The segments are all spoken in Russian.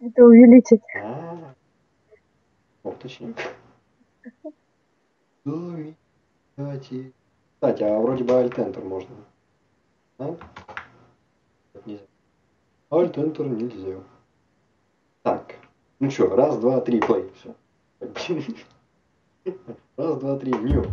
Это увеличить. А, уточник. Домик, кстати. А вроде бы Alt-Enter можно. А? Нельзя. Alt-Enter нельзя. Так. Ну что, раз, два, три, плей. Все. Раз, два, три, new.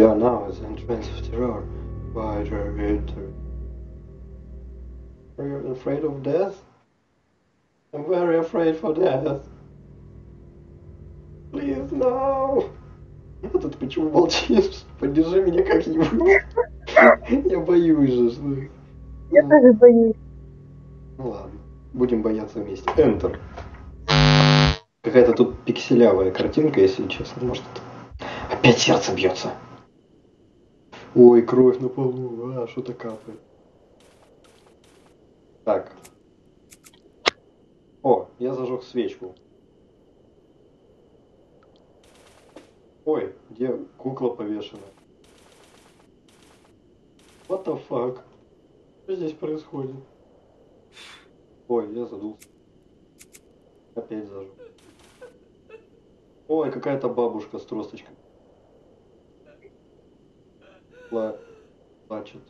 You are now the entrance of terror. Why are you enter? Are you afraid of death? I'm very afraid for death. Please, no! А тут почему молчишь? Поддержи меня как-нибудь. Я боюсь же. что- Я тоже боюсь. Ну ладно, будем бояться вместе. Enter. Какая-то тут пикселявая картинка, если честно. Может, опять сердце бьется. Ой, кровь на полу. А, что-то капает. Так. О, я зажег свечку. Ой, где кукла повешена? What the fuck? Что здесь происходит? Ой, я задулся. Опять зажег. Ой, какая-то бабушка с тросточкой. Пла... Плачет.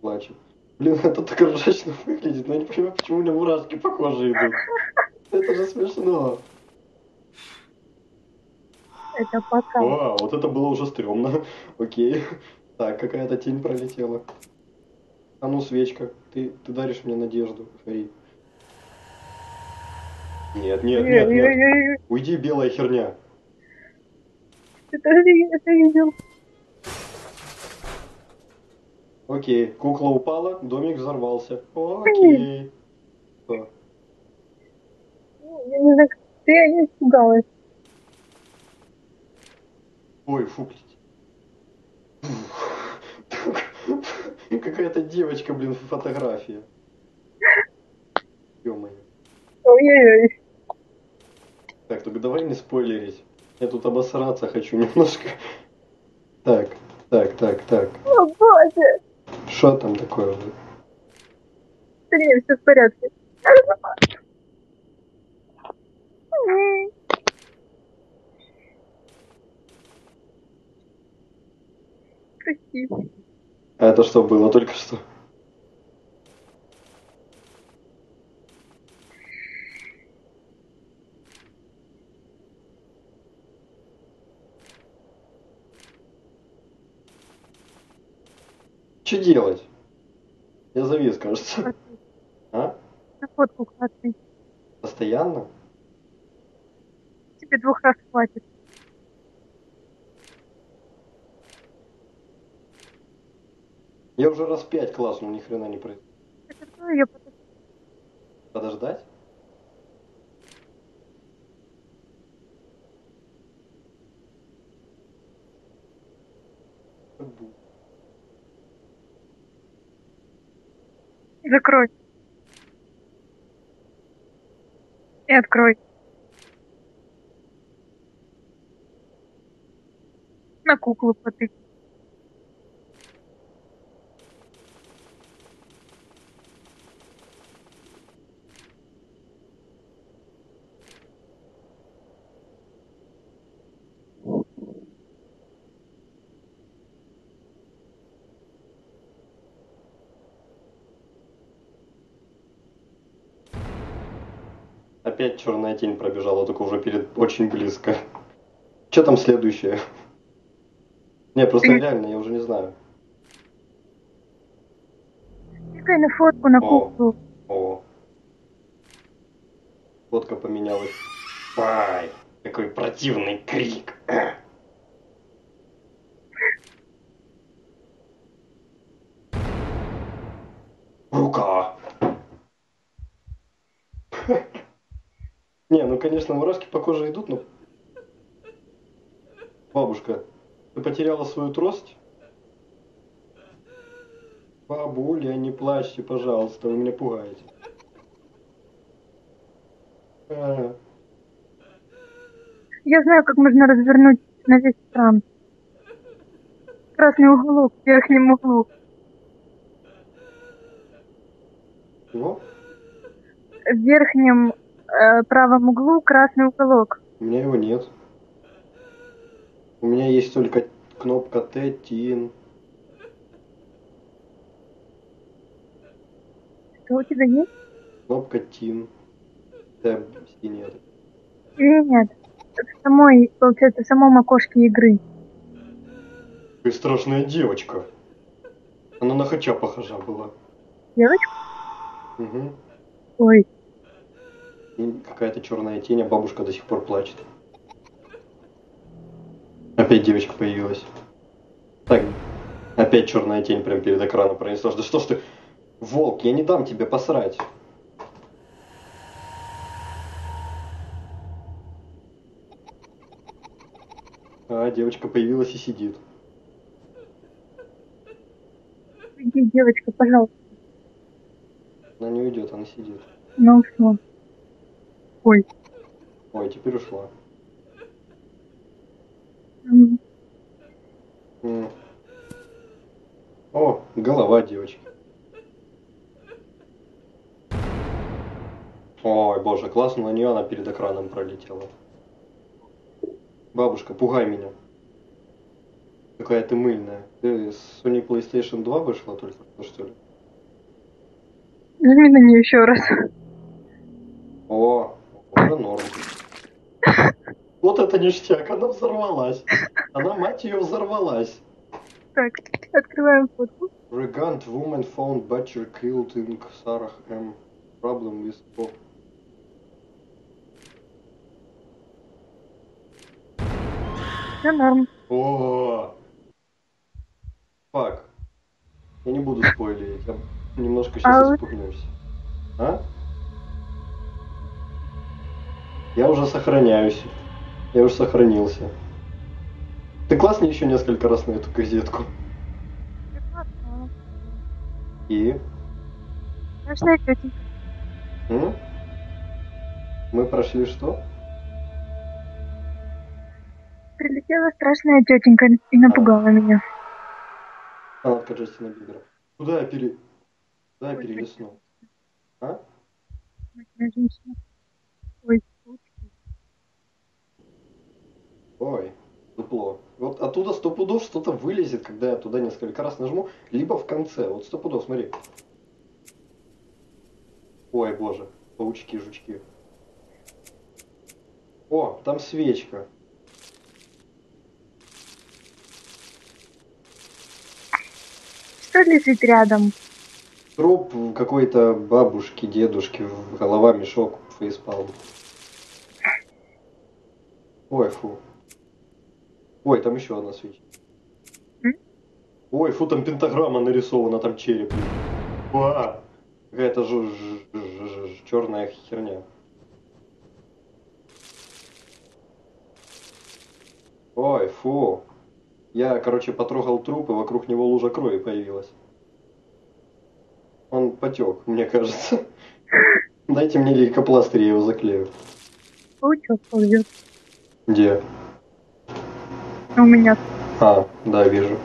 Плачет. Блин, это так ржачно выглядит, но я не понимаю, почему у меня мурашки похожи идут. Это же смешно. Это пока. О, вот это было уже стрёмно. Окей. Так, какая-то тень пролетела. А ну, свечка, ты, ты даришь мне надежду, Фари. Нет, нет, нет, нет. Уйди, белая херня. Ты тоже это видел? Окей, кукла упала, домик взорвался. Окей. Что? Я не знаю, как ты, я не испугалась. Ой, фу, блядь. Какая-то девочка, блин, фотография. Ё-моё. Ой-ой-ой. Так, только давай не спойлерить. Я тут обосраться хочу немножко. Так, так, так, так. О, боже. Что там такое? Да нет, все в порядке. Прости. А это что было только что? Что делать? Я завис, кажется. А? Фотку классный. Постоянно? Тебе двух раз хватит. Я уже раз пять класснул, ни хрена не происходит. Подождать? Закрой. И открой. На куклу потыкай. Опять черная тень пробежала, только уже перед очень близко. Что там следующее? Не, просто реально, я уже не знаю. Тыкай на фотку, на куклу. О. Фотка поменялась. Ай, какой противный крик. Рука. Не, ну конечно, мурашки по коже идут, но... Бабушка, ты потеряла свою трость? Бабуля, не плачьте, пожалуйста, вы меня пугаете. А, Я знаю, как можно развернуть на весь экран. Красный уголок в верхнем углу. Чего? В верхнем э, правом углу красный уголок. У меня его нет. У меня есть только кнопка Т, Тин. Что у тебя есть? Кнопка Тин. Т синяя. Или нет? В самой, получается, в самом окошке игры. Ты страшная девочка. Она на хача похожа была. Девочка? Угу. Ой, Какая-то черная тень, а бабушка до сих пор плачет. Опять девочка появилась. Так, опять черная тень прямо перед экраном пронеслась. Да что ж ты, волк, я не дам тебе посрать. А, девочка появилась и сидит. иди, девочка, пожалуйста. Она не уйдет, она сидит. Ну что? Ой. Ой, теперь ушла. М. О, голова девочки. Ой, боже, классно на нее она перед экраном пролетела. Бабушка, пугай меня. Какая ты мыльная. Ты с Sony PlayStation 2 вышла только что, что ли? Нажми на нее еще раз. О, норм. Вот это ништяк, она взорвалась. Она, мать ее, взорвалась. Так, открываем фотку. Regant woman found butcher killed in Sarah M. Problem with pop. Все норм. О, Фак. Я не буду спойлерить, я немножко А сейчас вы- испугнусь. А? Я уже сохраняюсь. Я уже сохранился. Ты классный еще несколько раз на эту газетку. И? Страшная тетенька. М? Мы прошли что? Прилетела страшная тетенька и напугала меня. Фанатка Джастина Бибера. Куда я пере... Куда я Ой, перелистнул? А? Ой, Ой, дупло. Вот оттуда сто пудов что-то вылезет, когда я туда несколько раз нажму, либо в конце. Вот сто пудов, смотри. Ой, боже, паучки, жучки. О, там свечка. Что лежит рядом? Труп какой-то бабушки, дедушки, голова, мешок, фейспалм. Ой, фу. Ой, там еще одна свеча. Ой, фу, там пентаграмма нарисована, там череп. Уа! Какая-то ж, черная херня. Ой, фу. Я, короче, потрогал труп, и вокруг него лужа крови появилась. Он потек, мне кажется. Дайте мне лейкопластырь, я его заклею. Ползет. Где? У меня А, да, вижу.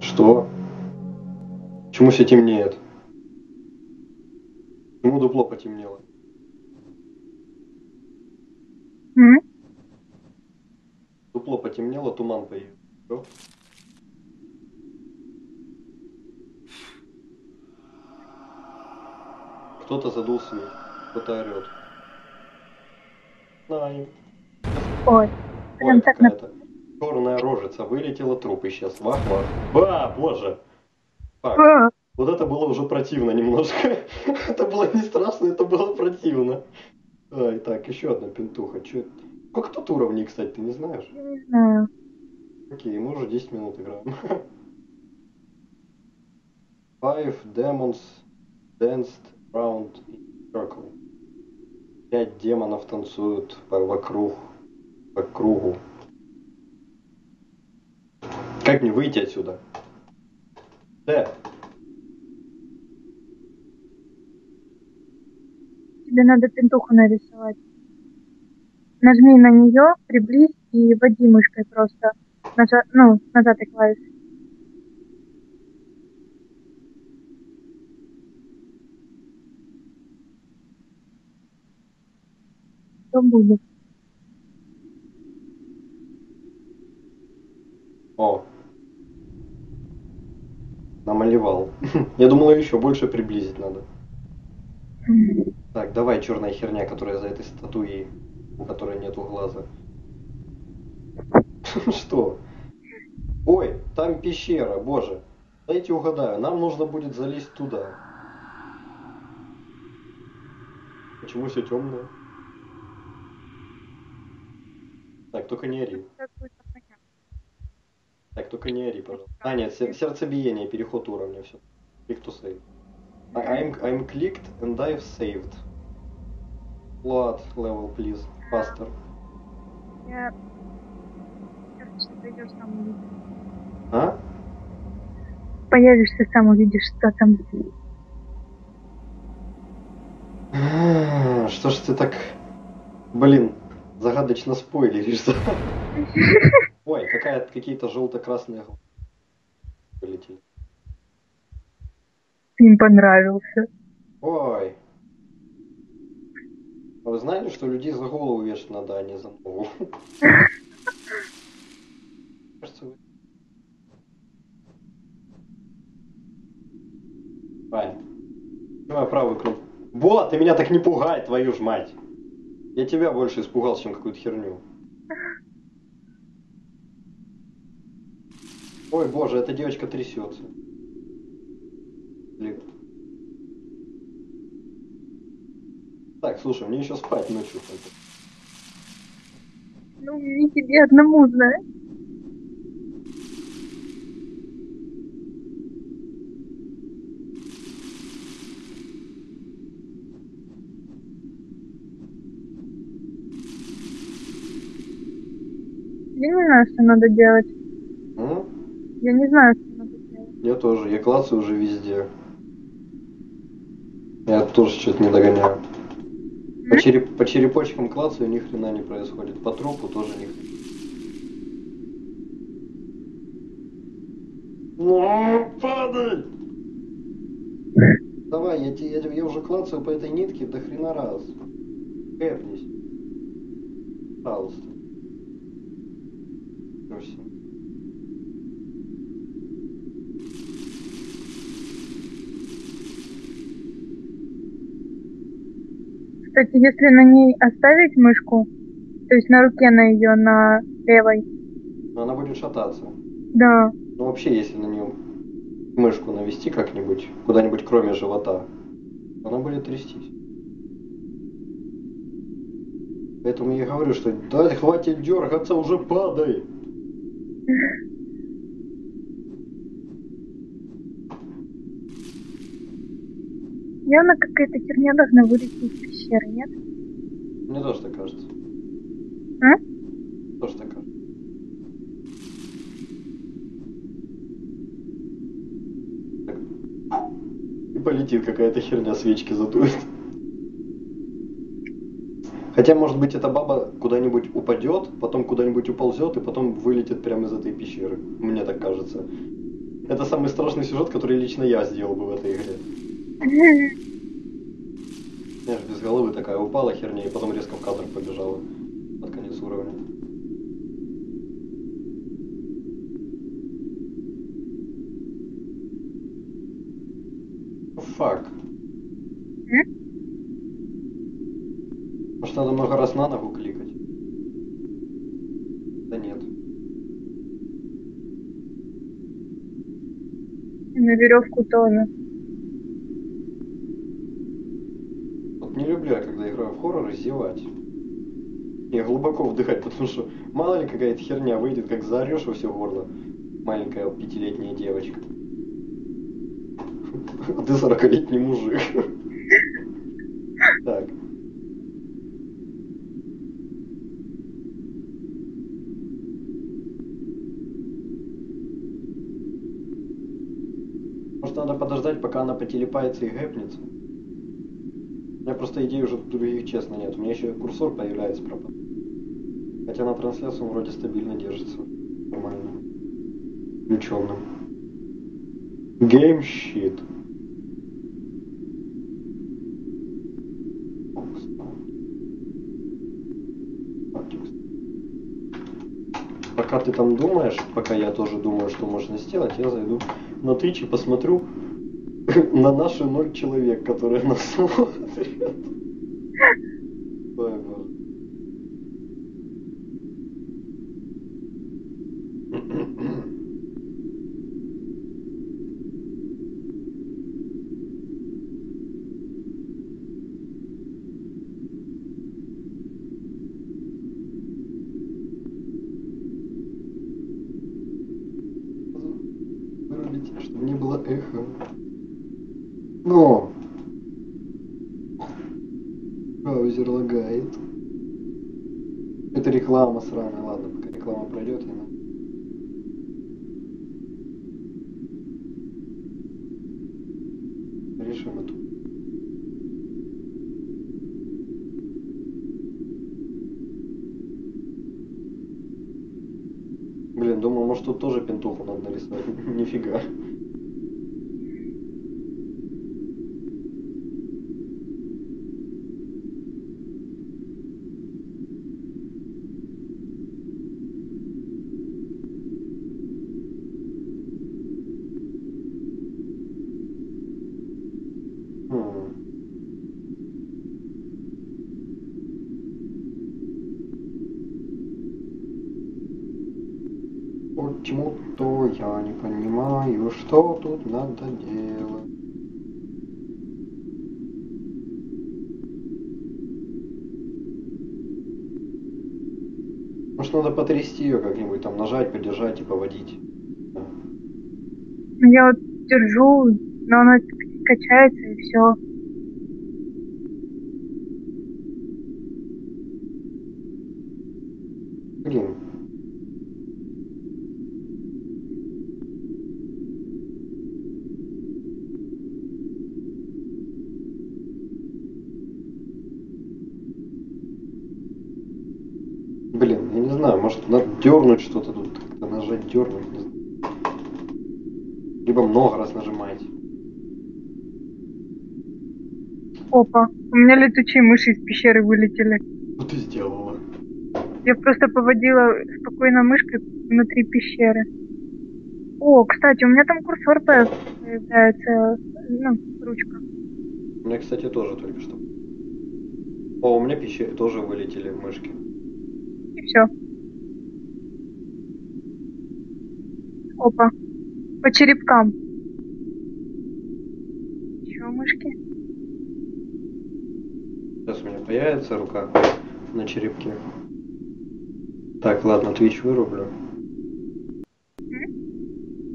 Что? Почему все темнеет? Почему дупло потемнело? М? Дупло потемнело, туман появился. Кто-то задул свет, кто-то орет. Знаю. Ой, прям Ой, так на... черная рожица вылетела, труп исчез. Вах-вах. Ба, боже. Так, А, вот это было уже противно немножко. это было не страшно, это было противно. Ай, так, еще одна пентуха. Чё... Сколько тут уровней, кстати, ты не знаешь? я не знаю. Окей, мы уже 10 минут играем. Five demons danced in circle. Пять демонов танцуют вокруг, по кругу. Как мне выйти отсюда? Э, Тебе надо пентуху нарисовать. Нажми на нее, приблизь и води мышкой просто. Нажа... Ну, нажатой клавишей. Будет? О. Намалевал. Я думал, ее еще больше приблизить надо. Так, давай, черная херня, которая за этой статуей, у которой нету глаза. Что? Ой, там пещера, боже. Дайте угадаю, нам нужно будет залезть туда. Почему все темное? Так, только не ори. Так только не ори, пожалуйста. А, нет, сер- сердцебиение, переход уровня, все. Click to save. I'm, I'm clicked and I've saved. Load level, please. Faster. Я... Сам увидишь. А? Появишься сам увидишь, что там. Что ж ты так, блин, загадочно спойлеришь? Ой, какая какие-то желто-красные полетели. Им понравился. Ой. А вы знали, что людей за голову вешать надо, а не за ногу? Вань, давай правую кнопку. Вот, ты меня так не пугай, твою ж мать. Я тебя больше испугался, чем какую-то херню. Ой, боже, эта девочка трясется. Блин. Так, слушай, мне еще спать ночью. Ну, не тебе одному знать. Я не знаю, что надо делать. М? Я не знаю, что надо делать. Я тоже, я клацаю уже везде. Я тоже что-то не догоняю. По, череп- по черепочкам клацаю, ни хрена не происходит. По трупу тоже ни хрена. Ну, падай! Давай, я, те- я, я уже клацаю по этой нитке до хрена раз. Хэпнись. Пожалуйста. Всё. Кстати, если на ней оставить мышку, то есть на руке на ее, на левой, Но она будет шататься. да, Ну вообще, если на нее мышку навести как-нибудь, куда-нибудь кроме живота, она будет трястись. Поэтому я говорю, что да хватит дергаться, уже падай. Явно какая-то херня должна вылезти из пещеры, нет? Мне тоже так кажется. А? Тоже так кажется. Так. И полетит какая-то херня, свечки задует. Хотя, может быть, эта баба куда-нибудь упадет, потом куда-нибудь уползет, и потом вылетит прямо из этой пещеры. Мне так кажется. Это самый страшный сюжет, который лично я сделал бы в этой игре. Знаешь, без головы такая упала херня, и потом резко в кадр побежала под конец уровня. Фак. Может, надо много раз на ногу кликать? Да нет. И на веревку тоже. Вот не люблю я, когда играю в хоррор, зевать. и глубоко вдыхать, потому что мало ли какая-то херня выйдет, как заорешь во все горло. Маленькая пятилетняя девочка. А ты сорокалетний мужик. Так. Может надо подождать, пока она потелепается и гэпнется? У меня просто идей уже других, честно, нет. У меня еще курсор появляется пропад. Хотя на трансляцию он вроде стабильно держится. Нормально. Включенным. Game shit. Пока ты там думаешь, пока я тоже думаю, что можно сделать, я зайду на и посмотрю на наши ноль человек, которые нас смотрят. Ой, боже. Вырубите, чтобы не было эхо. Но! Браузер лагает. Это реклама сраная. Ладно, пока реклама пройдет, я на... Решим эту. Блин, думал, может пентуху надо нарисовать. Нифига. Хм. Почему-то я не понимаю, что тут надо делать. Может надо потрясти ее как-нибудь, там нажать, подержать и поводить. Ну, Я вот держу, но она качается и все. Блин. Блин, я не знаю, может надо дернуть что-то тут, знаю. Либо много раз нажимать. Опа, у меня летучие мыши из пещеры вылетели. Что ты сделала? Я просто поводила спокойно мышкой внутри пещеры. О, кстати, у меня там курсор появ- появляется, ну, ручка. У меня, кстати, тоже только что. О, у меня пищи тоже вылетели мышки. И все. Опа. По черепкам. Еще мышки. Сейчас у меня появится рука на черепке. Так, ладно, Twitch вырублю.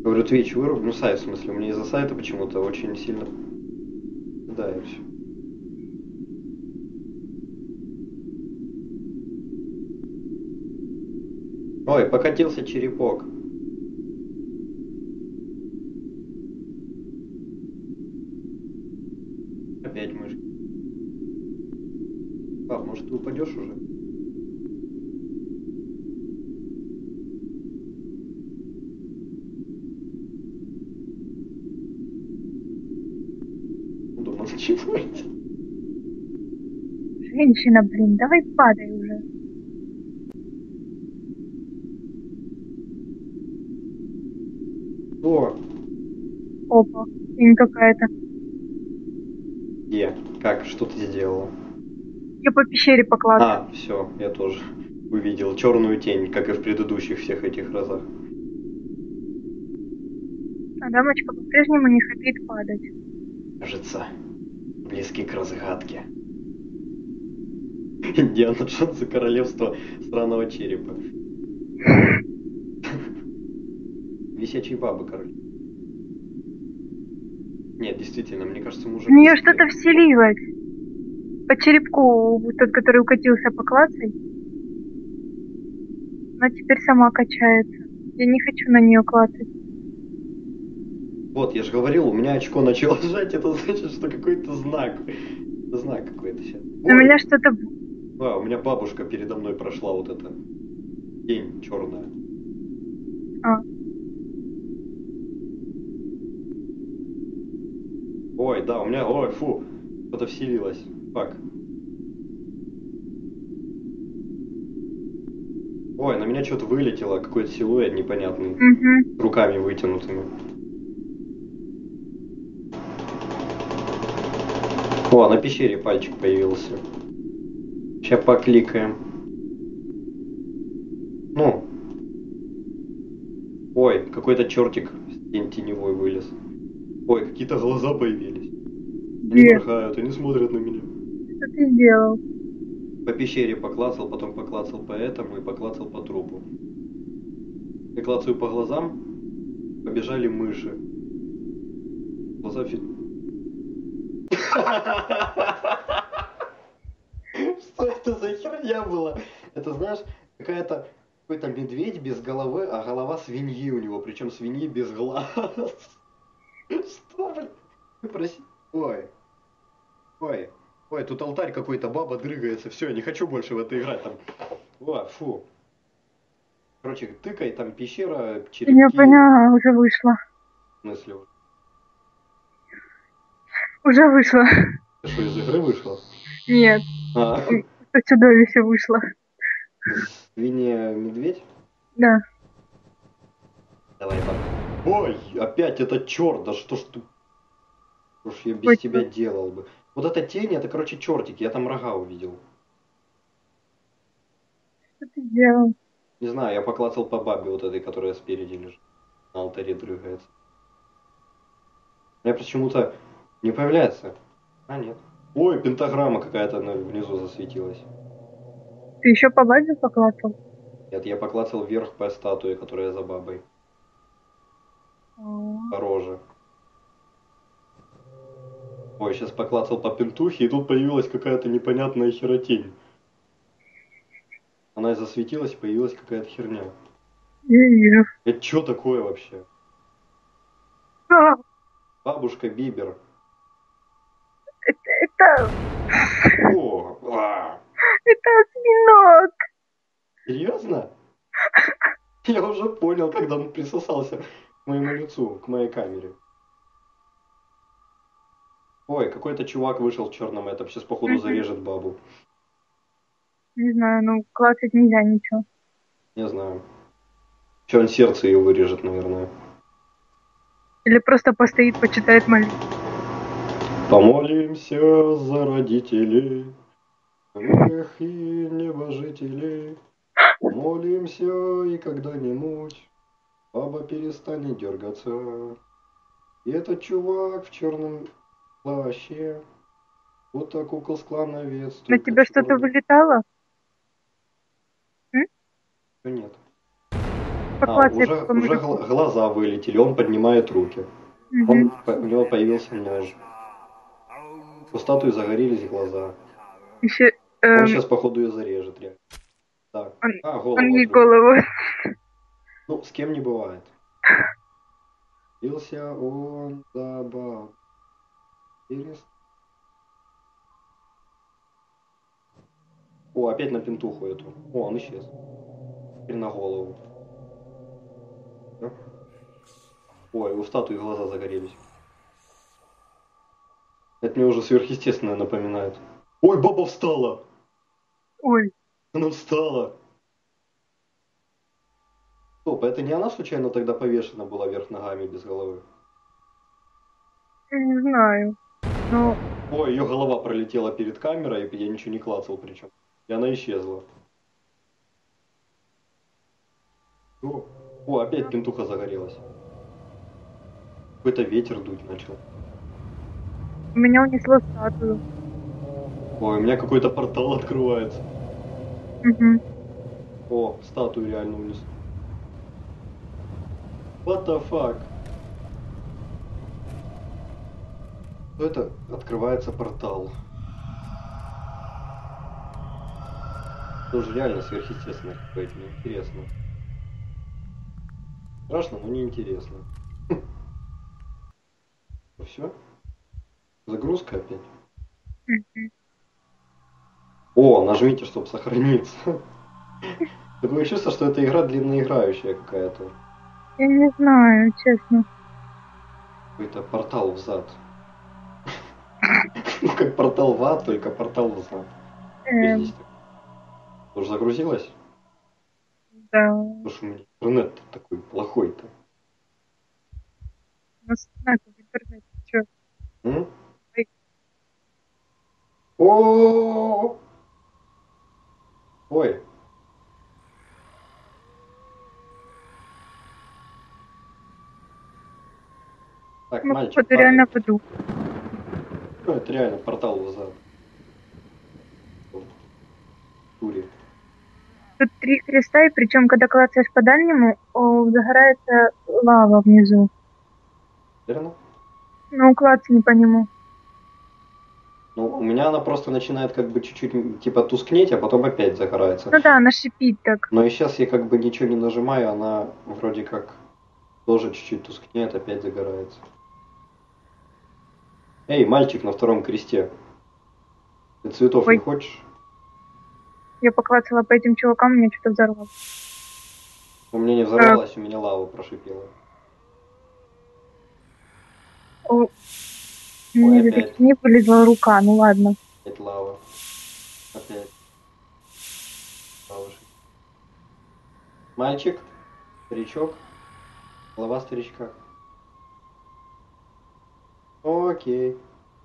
Говорю, Twitch вырублю, ну сайт в смысле, у меня из-за сайта почему-то очень сильно... Да, и все. Ой, покатился черепок. Упадешь уже? Думал, чего это? Женщина, блин, давай падай уже. О, Опа. Тень какая-то. где? Как? Что ты сделала? Я по пещере покладываю. А, все, я тоже увидел черную тень, как и в предыдущих всех этих разах. А дамочка по-прежнему не хотит падать. Кажется, близки к разгадке. Индиана Джонс и королевство странного черепа. Висячие бабы, короче. Нет, действительно, мне кажется, мужик... В нее что-то вселилось. По черепку, тот, который укатился по классой. Она теперь сама качается. Я не хочу на нее клацать. Вот, я же говорил, у меня очко начало сжать, это значит, что какой-то знак. Знак какой-то сейчас. На меня что-то... А, у меня бабушка передо мной прошла вот это. Тень черная. А. Ой, да, у меня, ой, фу, что-то вселилось. Фак. Ой, на меня что-то вылетело, какой-то силуэт непонятный, Угу. руками вытянутыми. О, на пещере пальчик появился. Сейчас покликаем. Ну. Ой, какой-то чертик тень теневой вылез. Ой, какие-то глаза появились. Они Где? моргают, они смотрят на меня. Что ты сделал? По пещере поклацал, потом поклацал по этому и поклацал по трупу. Я клацаю по глазам, побежали мыши. Глаза фи... Что это за херня была? Это знаешь, какая-то какой-то медведь без головы, а голова свиньи у него, причем свиньи без глаз. Что, блин? Проси... Ой. Ой. Ой, тут алтарь какой-то, баба дрыгается. Все, я не хочу больше в это играть. Там. О, фу. Короче, тыкай, там пещера, черепки. Я поняла, уже вышла. В смысле, Уже вышла. ты что, из игры вышла? Нет, А, это чудовище вышло. свинья медведь? Да. Давай, пап. Ой, опять этот черт, да что ж ты... Что ж я без Ой, тебя делал бы? Вот эта тень, это, короче, чертик, я там рога увидел. Что ты сделал? Не знаю, я поклацал по бабе вот этой, которая спереди лежит. На алтаре дрыгается. У меня почему-то не появляется. А, нет. Ой, пентаграмма какая-то внизу засветилась. Ты еще по базе поклацал? Нет, я поклацал вверх по статуе, которая за бабой. А, По роже. Ой, сейчас поклацал по пентухе, и тут появилась какая-то непонятная херотень. Она засветилась, появилась какая-то херня. Я вижу. Это что такое вообще? А, Бабушка Бибер. это, О, а, это осьминог. серьезно? Я уже понял, когда он присосался к моему лицу, к моей камере. Ой, какой-то чувак вышел в черном этом, сейчас походу зарежет бабу. Не знаю, ну клацать нельзя ничего. Не знаю. Че, он сердце ее вырежет, наверное. Или просто постоит, почитает молитву. Помолимся за родителей, их и небожителей. Молимся и когда-нибудь баба перестанет дергаться. И этот чувак в черном плаще, вот так кукол с клана вес. На тебя что-то вылетало? Нет. А, уже, уже гла- глаза вылетели, он поднимает руки. Мгм. Он, у него появился нож. У статуи загорелись глаза. Еще Он эм, сейчас, походу, ее зарежет, реально. Так. Он- а, голову. он отрубил. голову. Ну, с кем не бывает. Бился он за баб. Перес- О, опять на пентуху эту. О, он исчез. Теперь на голову. Да? Ой, у статуи глаза загорелись. Это мне уже сверхъестественное напоминает. Ой, баба встала! Ой, Она встала. Стоп, а это не она случайно тогда повешена была вверх ногами без головы? я не знаю. Ну, Ой, ее голова пролетела перед камерой, я ничего не клацал причем. И она исчезла. О, о, опять пентуха загорелась. Какой-то ветер дуть начал. меня унесло статую. Ой, у меня какой-то портал открывается. Угу. О, статую реально унес. What the fuck? Это? Открывается портал. Тоже реально сверхъестественно какое-то, интересно. Страшно, но не интересно. Все? Загрузка опять? О, нажмите, чтобы сохраниться. Такое чувство, что эта игра длинноиграющая какая-то. Я не знаю, честно. Какой-то портал взад. Ну, как портал в ад, только портал взад. Что Эм? Уже загрузилась? да. Потому что у меня интернет такой плохой-то. У нас одинаково в интернете. Чё? М? О! Ой. Так, Мы, мальчик, походу, реально в аду. Ну, это реально портал. В туре. Тут три креста, и причем, когда клацаешь по дальнему, о, загорается лава внизу. Верно? Ну, клацай по нему. Ну, у меня она просто начинает как бы чуть-чуть типа тускнеть, а потом опять загорается. Ну да, она шипит так. Но и сейчас я как бы ничего не нажимаю, она вроде как тоже чуть-чуть тускнеет, опять загорается. Эй, мальчик на втором кресте. Ты цветов Ой. не хочешь? Я поклацала по этим чувакам, мне что-то взорвалось. У меня не взорвалась, у меня лава прошипела. О, из опять. книг вылезла рука, ну ладно. Опять лава. Опять. Лава шипит. Мальчик, старичок, голова старичка. Окей.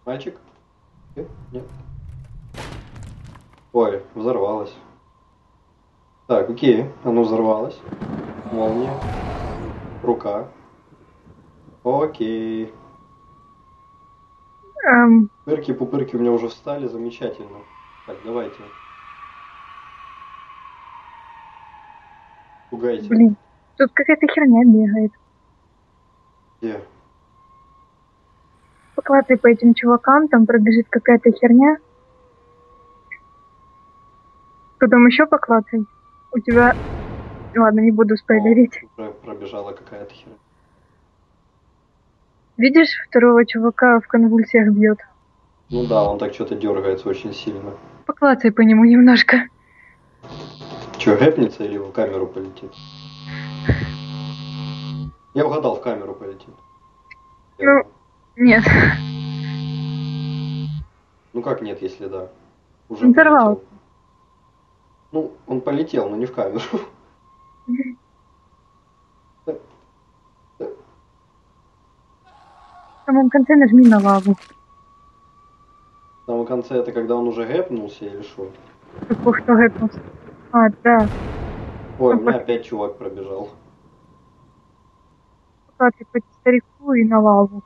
Мальчик? Нет? Нет. Ой, взорвалась. Так, окей, оно взорвалось. Молния. Рука. Окей. Эм, Пырки-пупырки у меня уже встали, замечательно. Так, давайте. Пугайте. блин, тут какая-то херня бегает. Где? Поклацай по этим чувакам, там пробежит какая-то херня. Потом еще поклацай. У тебя... Ладно, не буду спойлерить. О, пробежала какая-то херня. Видишь, второго чувака в конвульсиях бьет. Ну да, он так что-то дергается очень сильно. Поклацай по нему немножко. Че, гэпнется или в камеру полетит? Я угадал, в камеру полетит. Ну. Нет. Ну как нет, если да? Уже взорвался. полетел. Ну, он полетел, но не в камеру. В самом конце нажми на лаву. В самом конце это когда он уже гэпнулся или что? Какой кто гэпнулся. А, да. Ой, у меня опять чувак пробежал. Поклацай по старику и на лаву.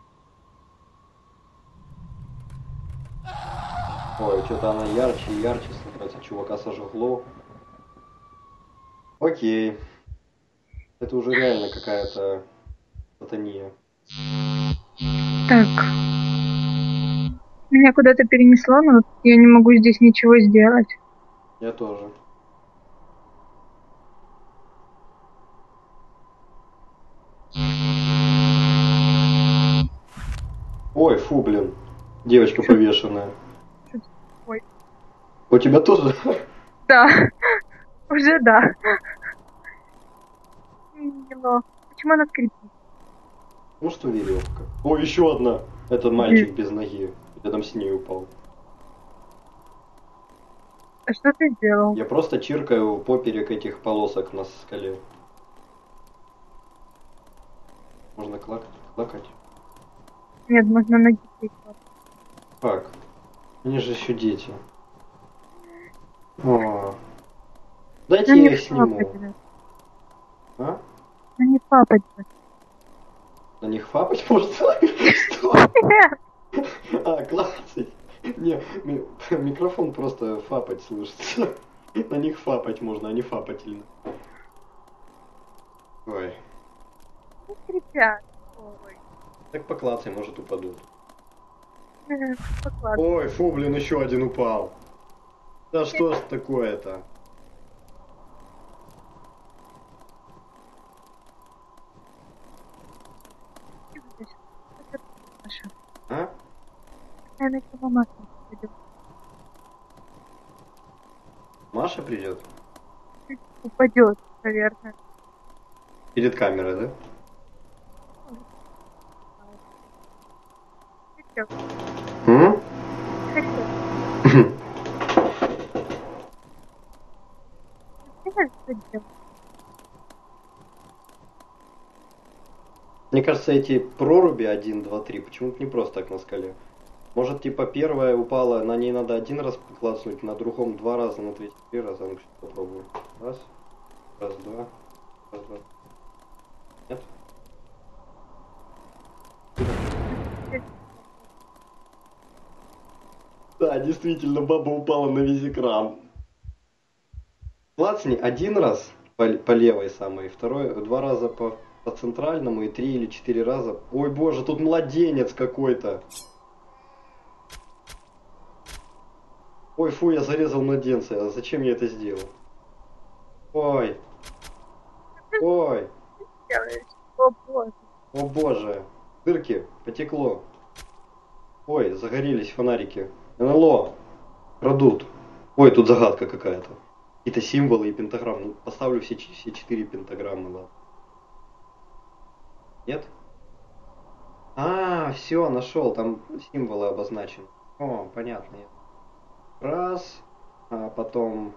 Ой, что-то она ярче и ярче становится, чувака сожгло. Окей. Это уже реально какая-то сатания. Так. Меня куда-то перенесло, но я не могу здесь ничего сделать. Я тоже. Ой, фу, блин. Девочка повешенная. У тебя тоже? Да. Уже да. Мило. Почему она скрипит? Ну что веревка. О, еще одна. Это мальчик без ноги. Рядом с ней упал. А что ты сделал? Я просто чиркаю поперек этих полосок на скале. Можно клак- клакать. Нет, можно ноги прикладывать. Как? Они же еще дети. О. Дайте Ну я их сниму. А? Не папать. же. На них фапать можно? Что? А, клацать. Не, ми- микрофон просто фапать слышится. На них фапать можно, а не фапательно. Ой. Ну, ребят. Ой. Так поклацай, может упадут. Э, Покладывай. Ой, фу, блин, еще один упал. Да что ж такое-то? А? Маша придет? Упадет, наверное. Перед камерой, да? Хотел, М? хотел. Что делать? Мне кажется, эти проруби 1, 2, 3 почему-то не просто так на скале. Может, типа первая упала, на ней надо один раз клацнуть, на другом два раза, на третьем три раза. Сейчас попробую. Раз, раз, два, раз, два. Нет? Да, действительно, баба упала на весь экран. Клацни один раз по, по левой самой, второй, два раза по, по центральному и три или четыре раза. Ой, боже, тут младенец какой-то. Ой, фу, я зарезал младенца. А Зачем я это сделал? Ой. Ой. О, боже. О боже. Дырки. Потекло. Ой, загорелись фонарики. НЛО. Крадут. Ой, тут загадка какая-то. Какие-то символы и пентаграммы. Ну, поставлю все, все четыре пентаграммы, ладно. Нет? А, все, нашел. Там символы обозначены. О, понятно. Раз, а потом...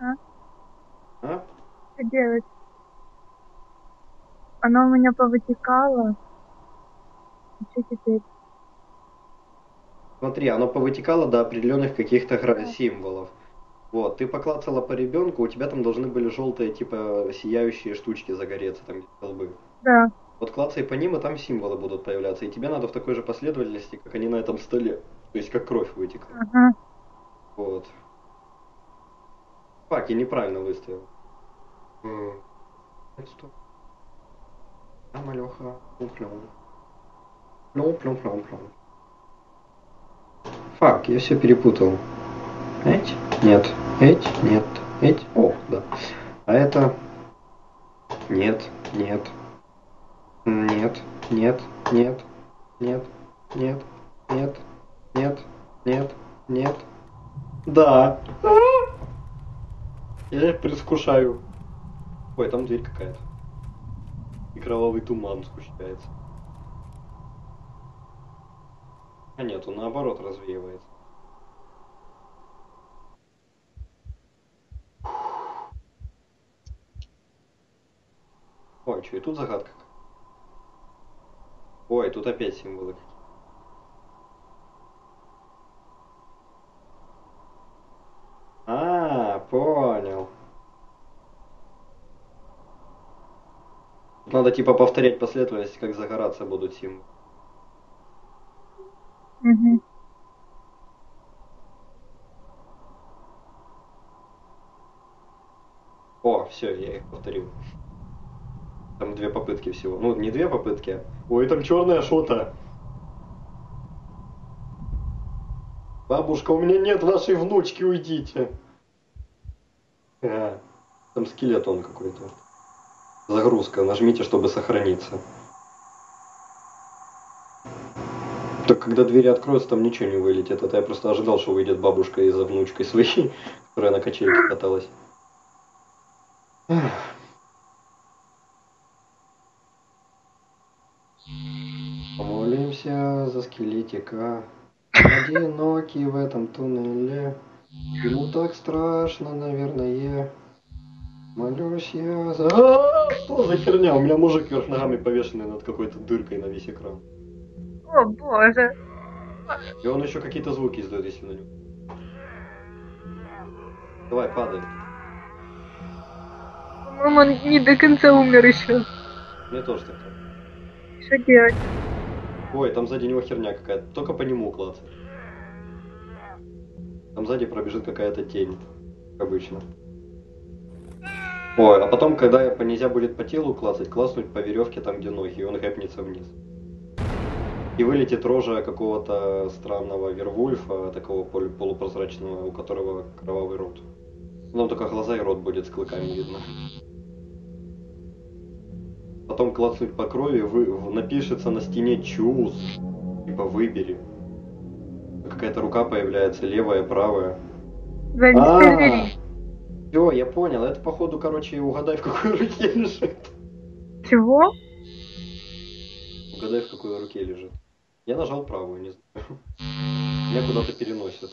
А? А? Что делать? Оно у меня повытекало. И Что теперь? Смотри, оно повытекало до определенных каких-то гра- символов. Вот, ты поклацала по ребенку, у тебя там должны были желтые, типа, сияющие штучки загореться, там, столбы. Да. Вот клацай по ним, и там символы будут появляться. И тебе надо в такой же последовательности, как они на этом столе. То есть, как кровь вытекла. Ага. Вот. Фак, я неправильно выставил. Стоп. А, малеха. Плюм-плюм. Плюм-плюм-плюм-плюм. Фак, я все перепутал. Эть? Нет. Эть? Нет. Эть? О, да. А это... Нет, нет. Нет, нет, нет, нет, нет, нет, нет, нет, нет. Да. Я предвкушаю. Ой, там дверь какая-то. И кровавый туман сгущается. А нет, он наоборот развеивается. Ой, что, и тут загадка. Ой, тут опять символы. А, понял. Надо типа повторять последовательность, как загораться будут символы. Все, я их повторил. Там две попытки всего. Ну, не две попытки. Ой, там черная шота. Бабушка, у меня нет вашей внучки, уйдите. А, там скелет он какой-то. Загрузка. Нажмите, чтобы сохраниться. Так когда двери откроются, там ничего не вылетит. Это я просто ожидал, что выйдет бабушка и за внучкой своей, которая на качельке каталась. Помолимся за скелетика. Одинокий в этом туннеле. Ему так страшно, наверное. Молюсь я за... А, Что за херня? У меня мужик вверх ногами повешенный над какой-то дыркой на весь экран. О, боже. И он еще какие-то звуки издает, если на него. Давай, падай. По-моему, он не до конца умер еще. Мне тоже так кажется. Что делать? Ой, там сзади него херня какая-то. Только по нему клацать. Там сзади пробежит какая-то тень. Как обычно. Ой, а потом, когда по нельзя будет по телу клацать, класснуть по веревке там, где ноги, и он гэпнется вниз. И вылетит рожа какого-то странного Вервульфа, такого полу- полупрозрачного, у которого кровавый рот. Нам только глаза и рот будет с клыками видно. Потом клацнуть по крови, вы, напишется на стене чуз. Типа выбери. Какая-то рука появляется, левая, правая. А. Все, я понял. Это походу, короче, угадай, в какой руке лежит. Чего? Угадай, в какой руке лежит. Я нажал правую, не знаю. Меня куда-то переносит.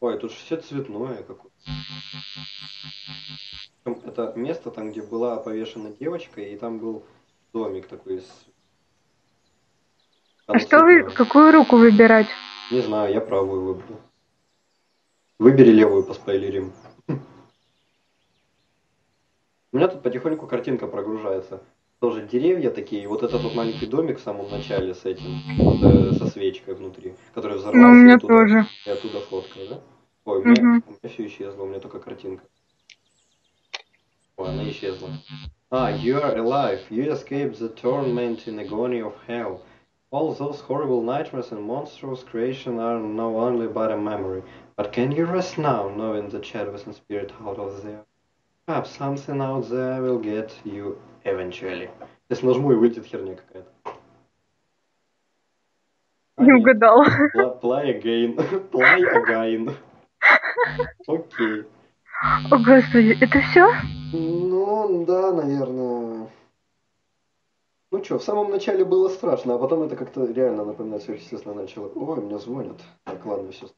Ой, тут все цветное какое. Это место там, где была повешена девочка, и там был домик такой из... А что вы, какую руку выбирать? Не знаю, я правую выбрал. Выбери левую, поспойлерим. У меня тут потихоньку картинка прогружается. Тоже деревья такие, вот этот вот маленький домик в самом начале с этим, э, со свечкой внутри, который взорвался. Ну, у меня и тоже. И оттуда фотка, да? Ой, у меня, Мгм. у меня все исчезло, у меня только картинка. Ой, она исчезла. Ah, you are alive. You escaped the torment and agony of hell. All those horrible nightmares and monstrous creation are now only but a memory. But can you rest now, knowing the shadows and spirit out of there? Perhaps something out there will get you eventually. Если нажму и вылетит херня какая-то. А, Не нет. угадал. Pla- Play again. Play again. Окей. О, господи, это все? Ну, да, наверное. Ну что, в самом начале было страшно, а потом это как-то реально напоминать сверхъестественно начало. Ой, мне звонят. Так, ладно, все.